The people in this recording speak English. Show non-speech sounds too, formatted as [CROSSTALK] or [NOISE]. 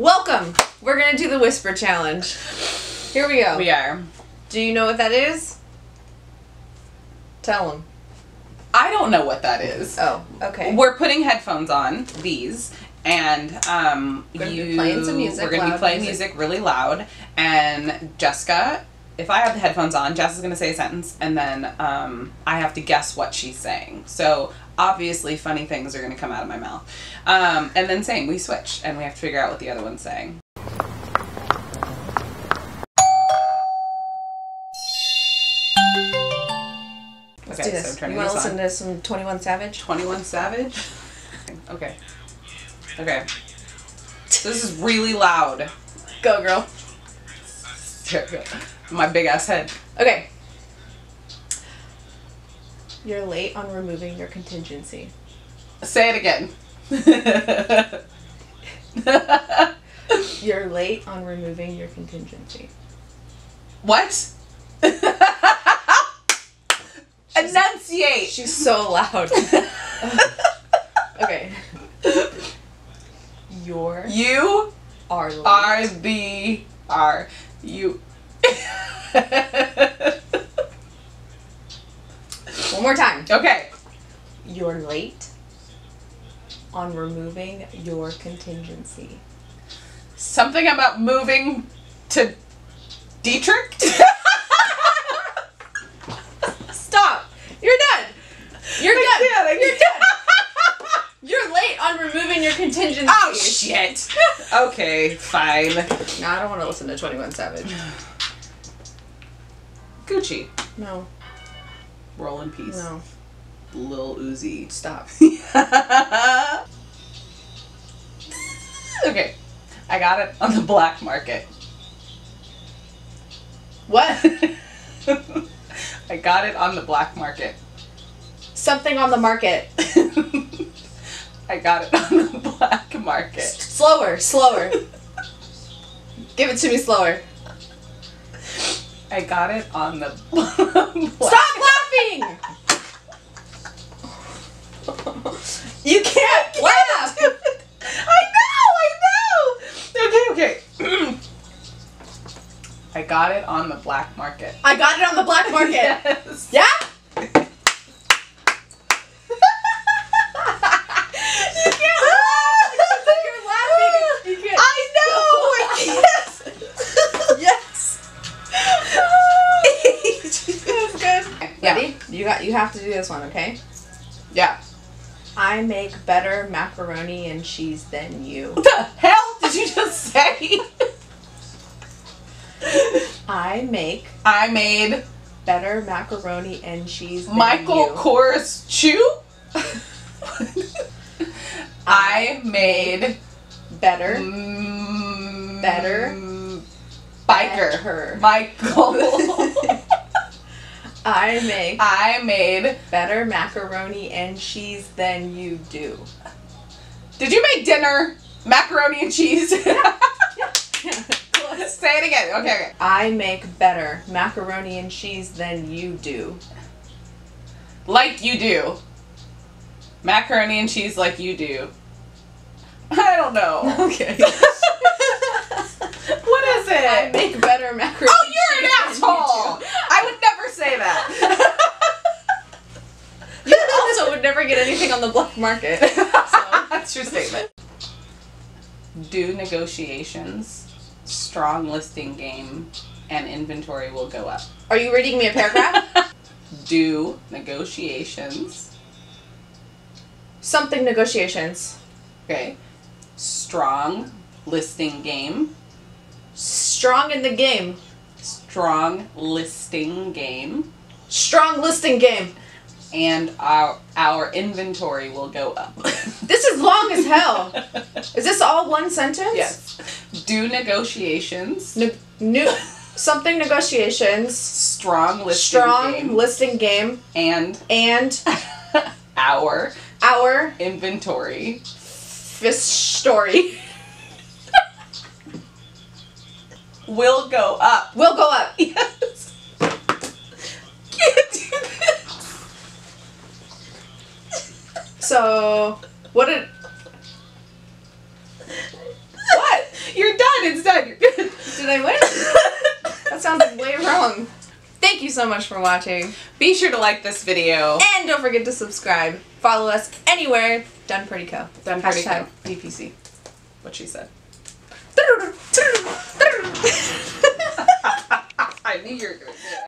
Welcome. We're gonna do the whisper challenge. Here we go. We are. Do you know what that is? Tell them. I don't know what that is. Oh, okay. We're putting headphones on these, and um, We're gonna be playing some music, We're gonna be playing music. music. really loud, and Jessica. If I have the headphones on, Jess is gonna say a sentence, and then um, I have to guess what she's saying. So obviously, funny things are gonna come out of my mouth, um, and then same. We switch, and we have to figure out what the other one's saying. Let's Okay, do this. turning you want to listen on. to some Twenty One Savage? 21 Savage? [LAUGHS] Okay. Okay. This is really loud. Go, girl. [LAUGHS] My big ass head. Okay. You're late on removing your contingency. Say it again. [LAUGHS] You're late on removing your contingency. what? [LAUGHS] Enunciate. She's so loud. [LAUGHS] okay. You're You are late. are the are you. One more time. okay. You're late on removing your contingency. Something about moving to Dietrich. [LAUGHS] Stop! You're done! You're I done! can't, I You're done! You're late on removing your contingency. oh shit. Okay, fine. No, I don't want to listen to 21 Savage. Gucci. No, Roll in peace. no. Lil Uzi. Stop. [LAUGHS] okay. I got it on the black market. What? [LAUGHS] I got it on the black market. Something on the market. [LAUGHS] I got it on the black market. Slower, slower. Give it to me slower. I got it on the black Stop You can't [LAUGHS] laugh! [LAUGHS] I know, I know. Okay, okay. [CLEARS THROAT] I got it on the black market. I got it on the black market. [LAUGHS] Yes. You got. You have to do this one, okay? Yeah. I make better macaroni and cheese than you. What the hell did you just say? I make I made better macaroni and cheese than Michael you. Kors Chew. I made better. mm, Better. biker. Better. Michael. I make I made. better macaroni and cheese than you do. Did you make dinner? Macaroni and cheese. [LAUGHS] Say it again. Okay, okay. I make better macaroni and cheese than you do. Like you do. Macaroni and cheese like you do. I don't know. Okay. [LAUGHS] what is it? I make better macaroni. oh, you're an and than you asshole. do. I would never say that. You get anything on the black market. [LAUGHS] So. That's your statement. Do negotiations, strong listing game, and inventory will go up. Are you reading me a paragraph? [LAUGHS] Do negotiations, Something negotiations. okay, strong listing game, Strong in the game. strong listing game, Strong listing game. And our our inventory will go up. [LAUGHS] This is long as hell. Is this all one sentence? yes. Do negotiations, Ne- new something negotiations. strong listing Strong game, listing game and and [LAUGHS] our our inventory fish story [LAUGHS] will go up. will go up. Yes. Can't do this. So what did What? You're done. It's done. You're good. Did I win? that sounds way wrong. Thank you so much for watching. Be sure to like this video. And don't forget to subscribe. Follow us anywhere. Dunn Purdy Co. Dunn Purdy Hashtag. cool. DPC. What she said. [LAUGHS] I knew you were gonna do it.